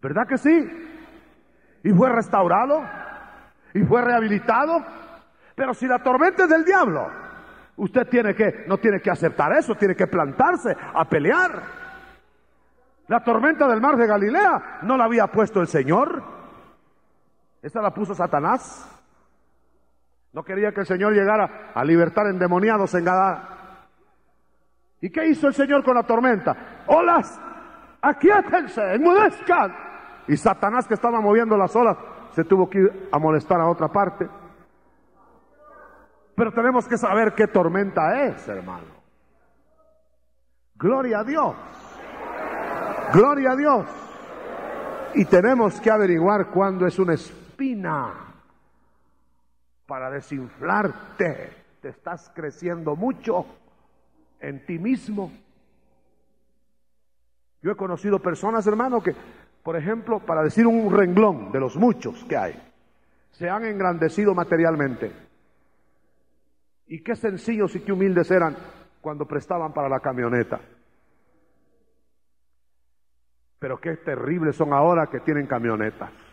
¿Verdad que sí? Y fue restaurado y fue rehabilitado pero si la tormenta es del diablo, usted tiene que, no tiene que aceptar eso, tiene que plantarse a pelear. La tormenta del mar de Galilea no la había puesto el Señor. Esa la puso Satanás. No quería que el Señor llegara a libertar endemoniados en Gadara. ¿Y qué hizo el Señor con la tormenta? Olas, aquíétense, enmudezcan. Y Satanás que estaba moviendo las olas se tuvo que ir a molestar a otra parte. Pero tenemos que saber qué tormenta es, hermano. Gloria a Dios. Gloria a Dios. Y tenemos que averiguar cuándo es una para desinflarte. Te estás creciendo mucho en ti mismo. Yo he conocido personas, hermano, que, por ejemplo, para decir un renglón de los muchos que hay, se han engrandecido materialmente y qué sencillos y qué humildes eran cuando prestaban para la camioneta. Pero qué terribles son ahora que tienen camionetas.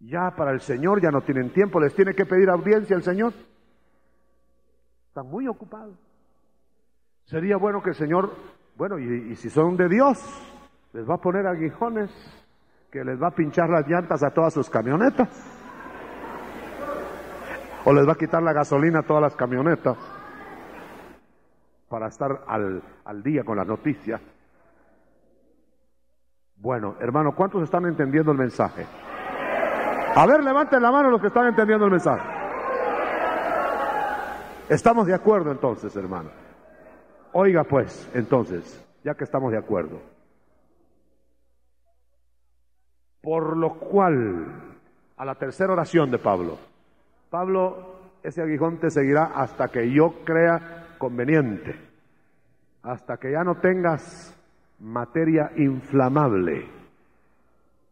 Ya para el Señor ya no tienen tiempo, les tiene que pedir audiencia al Señor. Están muy ocupados. Sería bueno que el Señor, bueno, y, y si son de Dios, les va a poner aguijones que les va a pinchar las llantas a todas sus camionetas. O les va a quitar la gasolina a todas las camionetas para estar al, al día con las noticias. Bueno, hermano, ¿cuántos están entendiendo el mensaje? A ver, levanten la mano los que están entendiendo el mensaje. Estamos de acuerdo entonces, hermano. Oiga pues, entonces, ya que estamos de acuerdo. Por lo cual, a la tercera oración de Pablo, Pablo, ese aguijón te seguirá hasta que yo crea conveniente, hasta que ya no tengas materia inflamable.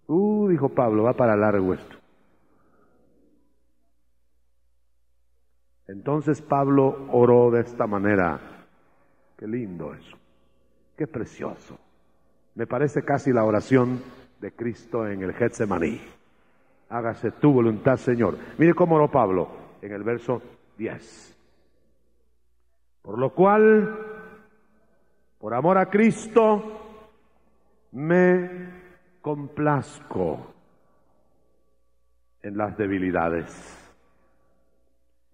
Uh, dijo Pablo, va para largo esto. Entonces Pablo oró de esta manera. Qué lindo eso. Qué precioso. Me parece casi la oración de Cristo en el Getsemaní. Hágase tu voluntad, Señor. Mire cómo lo Pablo en el verso 10. Por lo cual, por amor a Cristo, me complazco en las debilidades,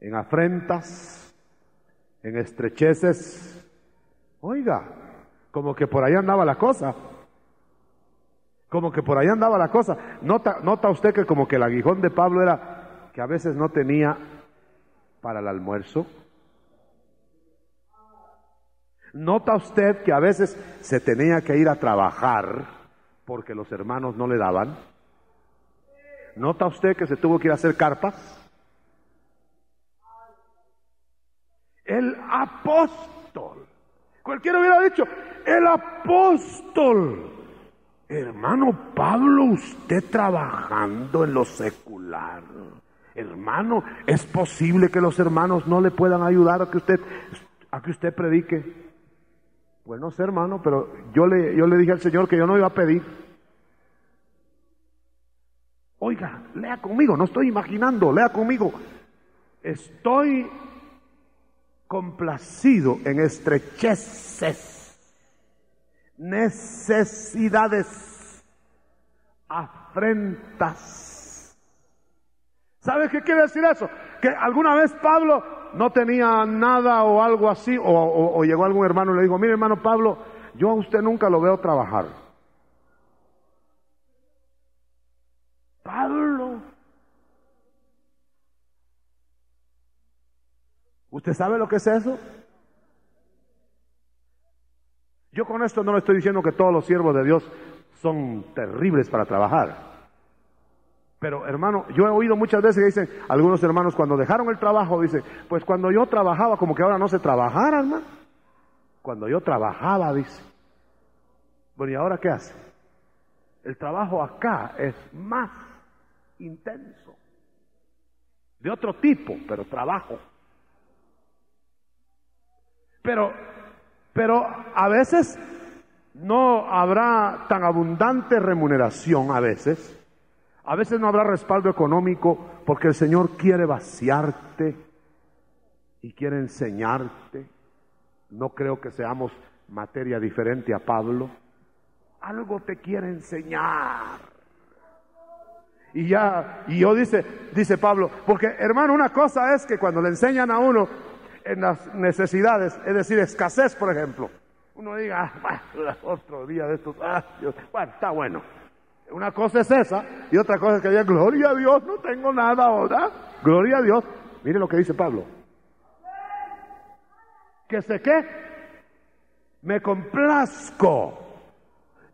en afrentas, en estrecheces, Oiga, como que por ahí andaba la cosa. Como que por ahí andaba la cosa. Nota, nota usted que como que el aguijón de Pablo era que a veces no tenía para el almuerzo. Nota usted que a veces se tenía que ir a trabajar porque los hermanos no le daban. Nota usted que se tuvo que ir a hacer carpas. El apóstol. Cualquiera hubiera dicho, el apóstol. Hermano Pablo, usted trabajando en lo secular. Hermano, ¿es posible que los hermanos no le puedan ayudar a que usted, a que usted predique? Pues no sé, hermano, pero yo le, yo le dije al Señor que yo no iba a pedir. Oiga, lea conmigo, no estoy imaginando, lea conmigo. Estoy complacido en estrecheces, necesidades, afrentas. ¿Sabe qué quiere decir eso? Que alguna vez Pablo no tenía nada o algo así, o, o llegó algún hermano y le dijo, mire hermano Pablo, yo a usted nunca lo veo trabajar. Pablo. ¿Usted sabe lo que es eso? Yo con esto no le estoy diciendo que todos los siervos de Dios son terribles para trabajar. Pero hermano, yo he oído muchas veces que dicen algunos hermanos cuando dejaron el trabajo, dicen, pues cuando yo trabajaba, como que ahora no se trabajara, hermano. Cuando yo trabajaba, dice. Bueno, ¿y ahora qué hace? El trabajo acá es más intenso. De otro tipo, pero trabajo. Pero, pero a veces no habrá tan abundante remuneración, a veces. A veces no habrá respaldo económico porque el Señor quiere vaciarte y quiere enseñarte. No creo que seamos materia diferente a Pablo. Algo te quiere enseñar. Y ya, y yo dice, dice Pablo, porque hermano, una cosa es que cuando le enseñan a uno en las necesidades, es decir, escasez, por ejemplo, uno diga, ah, *laughs* otro día de estos, ah, bueno, está bueno. Una cosa es esa, y otra cosa es que diga, gloria a Dios, no tengo nada ahora, gloria a Dios. Mire lo que dice Pablo. Que sé qué, me complazco.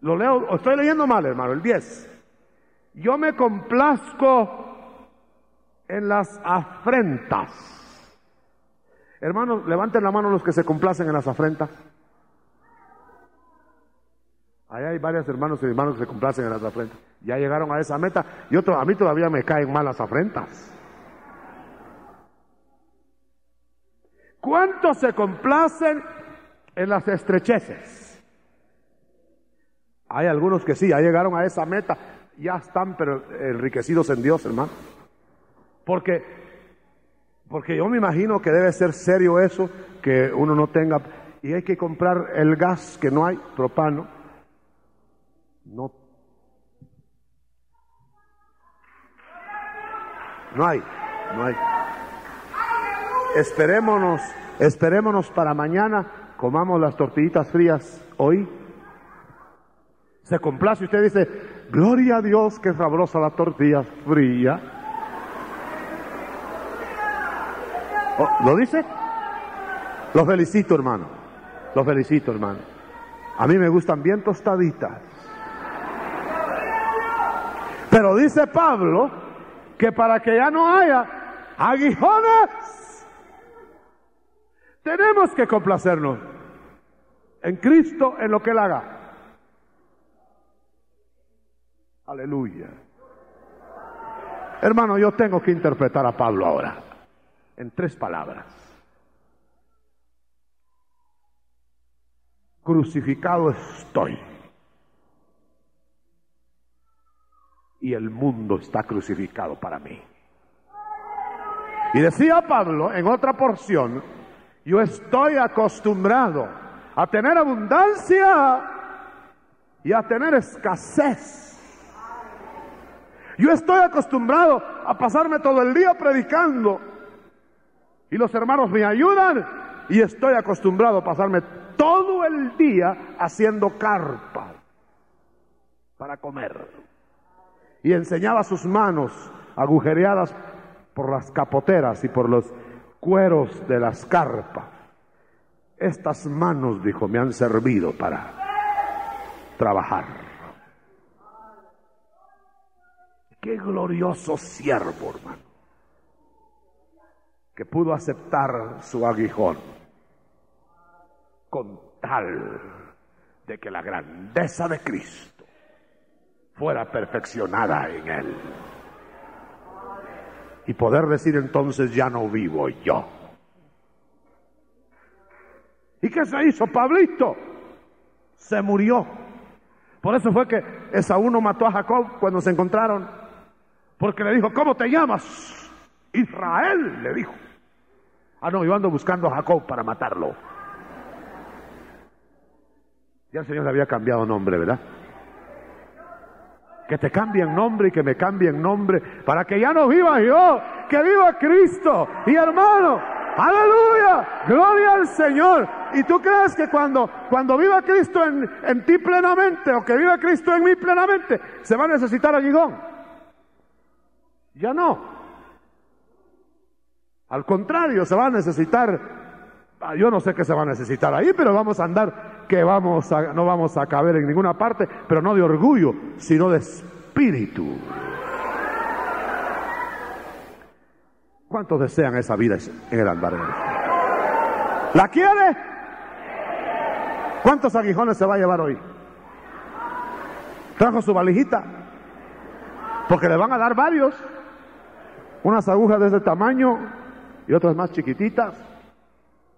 Lo leo, estoy leyendo mal, hermano, el 10. Yo me complazco en las afrentas. Hermanos, levanten la mano los que se complacen en las afrentas. Ahí hay varios hermanos y hermanos que se complacen en las afrentas. Ya llegaron a esa meta y otros, a mí todavía me caen mal las afrentas. ¿Cuántos se complacen en las estrecheces? Hay algunos que sí, ya llegaron a esa meta ya están pero enriquecidos en Dios, hermano. Porque, porque yo me imagino que debe ser serio eso, que uno no tenga, y hay que comprar el gas que no hay, propano. No. No hay, no hay. Esperémonos, esperémonos para mañana, comamos las tortillitas frías hoy. Se complace, usted dice, Gloria a Dios que sabrosa la tortilla fría. ¿Lo dice? Los felicito, hermano. Los felicito, hermano. A mí me gustan bien tostaditas. Pero dice Pablo que para que ya no haya aguijones, tenemos que complacernos en Cristo en lo que Él haga. Aleluya. Hermano, yo tengo que interpretar a Pablo ahora en tres palabras. Crucificado estoy. Y el mundo está crucificado para mí. Y decía Pablo en otra porción, yo estoy acostumbrado a tener abundancia y a tener escasez. Yo estoy acostumbrado a pasarme todo el día predicando y los hermanos me ayudan y estoy acostumbrado a pasarme todo el día haciendo carpa para comer. Y enseñaba sus manos agujereadas por las capoteras y por los cueros de las carpas. Estas manos, dijo, me han servido para trabajar. Qué glorioso siervo, hermano, que pudo aceptar su aguijón con tal de que la grandeza de Cristo fuera perfeccionada en él. Y poder decir entonces, ya no vivo yo. ¿Y qué se hizo Pablito? Se murió. Por eso fue que Esaú no mató a Jacob cuando se encontraron. Porque le dijo, ¿cómo te llamas? Israel, le dijo. Ah, no, yo ando buscando a Jacob para matarlo. Ya el Señor le había cambiado nombre, ¿verdad? Que te cambien nombre y que me cambien nombre para que ya no viva yo, que viva Cristo. Y hermano, aleluya, gloria al Señor. ¿Y tú crees que cuando, cuando viva Cristo en, en ti plenamente o que viva Cristo en mí plenamente, se va a necesitar aguijón? Ya no. Al contrario, se va a necesitar, ah, yo no sé qué se va a necesitar ahí, pero vamos a andar que vamos a, no vamos a caber en ninguna parte, pero no de orgullo, sino de espíritu. ¿Cuántos desean esa vida en el albergue? ¿La quiere? ¿Cuántos aguijones se va a llevar hoy? ¿Trajo su valijita? Porque le van a dar varios. Unas agujas de ese tamaño y otras más chiquititas.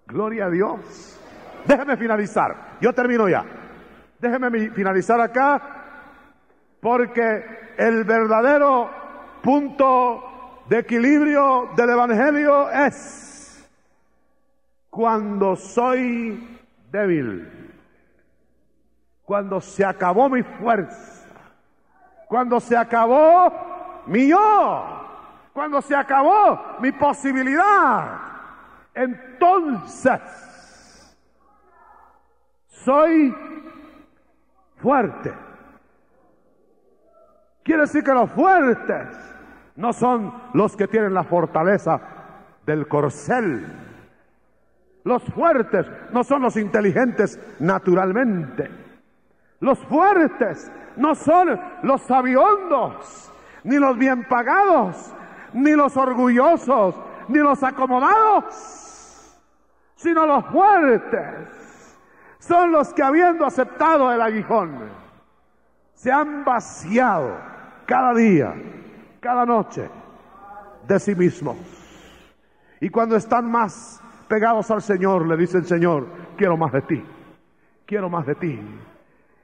Gloria a Dios. Déjeme finalizar. Yo termino ya. Déjeme finalizar acá porque el verdadero punto de equilibrio del Evangelio es cuando soy débil, cuando se acabó mi fuerza, cuando se acabó mi yo, cuando se acabó mi posibilidad, entonces soy fuerte. Quiere decir que los fuertes no son los que tienen la fortaleza del corcel. Los fuertes no son los inteligentes naturalmente. Los fuertes no son los sabiondos, ni los bien pagados, ni los orgullosos, ni los acomodados, sino los fuertes son los que habiendo aceptado el aguijón, se han vaciado cada día, cada noche de sí mismos. Y cuando están más pegados al Señor, le dicen, Señor, quiero más de ti, quiero más de ti.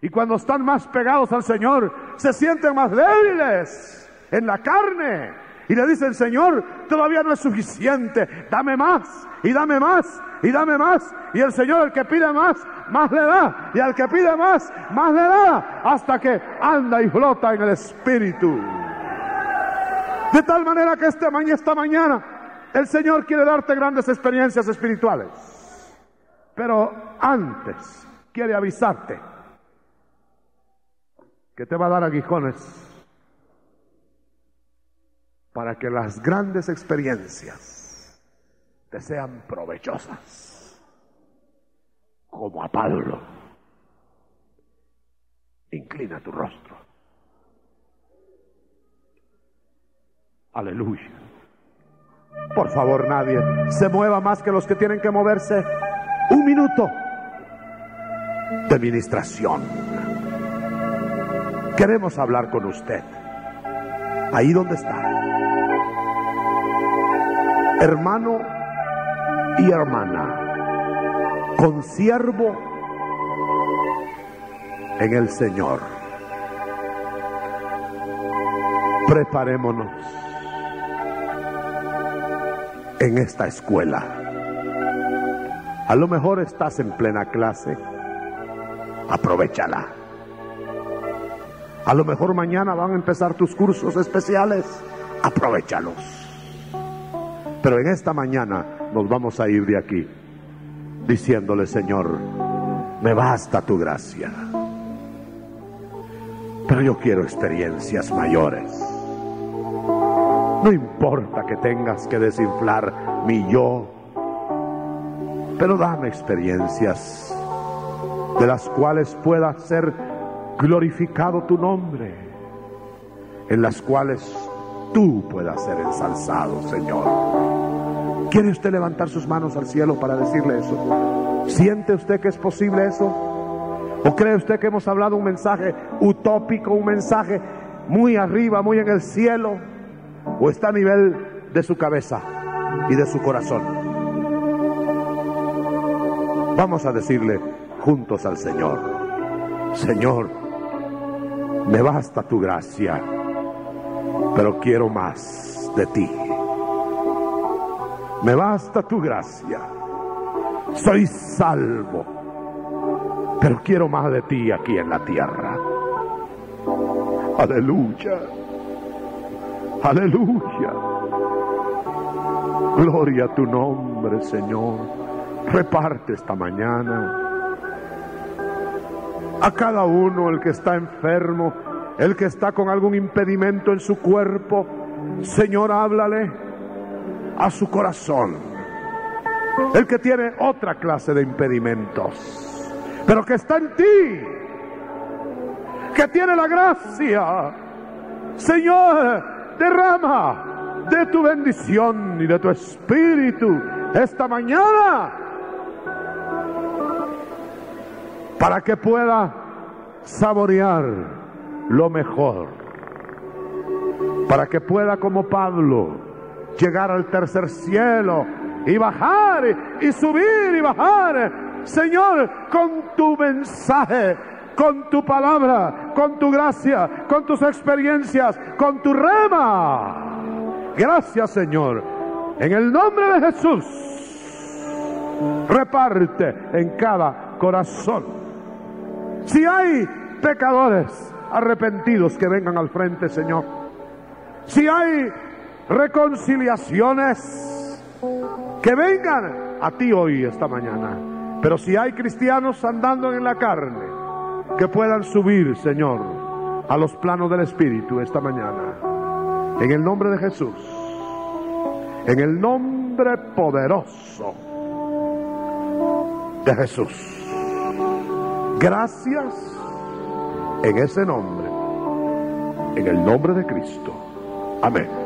Y cuando están más pegados al Señor, se sienten más débiles en la carne y le dicen, Señor, todavía no es suficiente, dame más y dame más y dame más. Y el Señor, el que pide más, más le da. Y al que pide más, más le da. Hasta que anda y flota en el Espíritu. De tal manera que este mañana, esta mañana, el Señor quiere darte grandes experiencias espirituales. Pero antes quiere avisarte que te va a dar aguijones para que las grandes experiencias te sean provechosas, como a Pablo. Inclina tu rostro. Aleluya. Por favor, nadie se mueva más que los que tienen que moverse. Un minuto de ministración. Queremos hablar con usted. Ahí donde está hermano y hermana, consiervo en el Señor. Preparémonos en esta escuela. A lo mejor estás en plena clase, aprovechala. A lo mejor mañana van a empezar tus cursos especiales, aprovechalos. Pero en esta mañana nos vamos a ir de aquí diciéndole, Señor, me basta tu gracia. Pero yo quiero experiencias mayores. No importa que tengas que desinflar mi yo, pero dame experiencias de las cuales pueda ser glorificado tu nombre, en las cuales tú puedas ser ensalzado, Señor. ¿Quiere usted levantar sus manos al cielo para decirle eso? ¿Siente usted que es posible eso? ¿O cree usted que hemos hablado un mensaje utópico, un mensaje muy arriba, muy en el cielo? ¿O está a nivel de su cabeza y de su corazón? Vamos a decirle juntos al Señor, Señor, me basta tu gracia pero quiero más de ti. Me basta tu gracia. Soy salvo, pero quiero más de ti aquí en la tierra. Aleluya. Aleluya. Gloria a tu nombre, Señor. Reparte esta mañana a cada uno el que está enfermo el que está con algún impedimento en su cuerpo, Señor, háblale a su corazón. El que tiene otra clase de impedimentos, pero que está en ti, que tiene la gracia. Señor, derrama de tu bendición y de tu espíritu esta mañana para que pueda saborear lo mejor, para que pueda como Pablo llegar al tercer cielo y bajar y, subir y bajar, Señor, con tu mensaje, con tu palabra, con tu gracia, con tus experiencias, con tu rema. Gracias, Señor. En el nombre de Jesús, reparte en cada corazón. Si hay pecadores, arrepentidos que vengan al frente, Señor. Si hay reconciliaciones, que vengan a ti hoy, esta mañana. Pero si hay cristianos andando en la carne, que puedan subir, Señor, a los planos del Espíritu esta mañana. En el nombre de Jesús. En el nombre poderoso de Jesús. Gracias en ese nombre, en el nombre de Cristo. Amén.